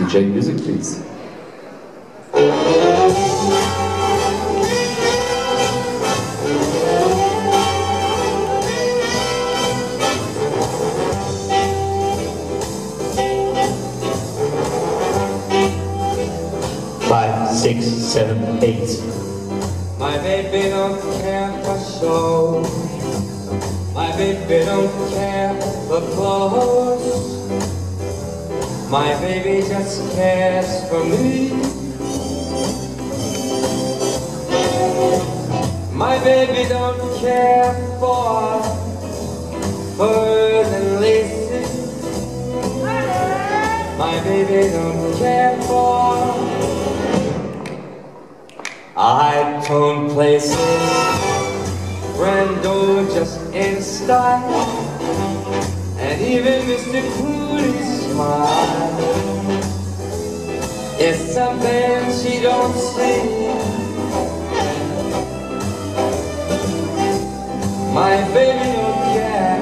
DJ music, please. Five, six, seven, eight. My baby don't care for show. My baby don't care for clothes. My baby just cares for me. My baby don't care for furs and laces. My baby don't care for high-tone places. Brando just in style, and even Mr. Clooney's smile is something she don't see. My baby don't care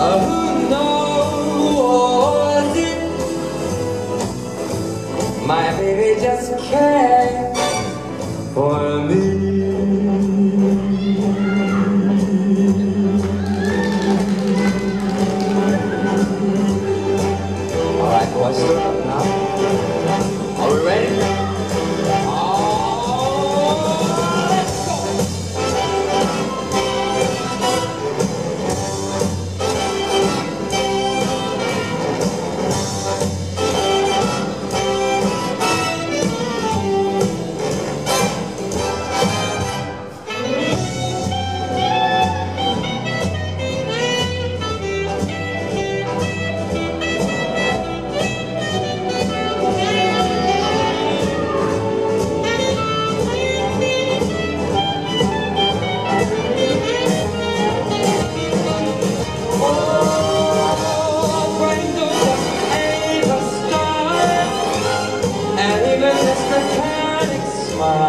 uh, who knows it. My baby just cares for me. smile.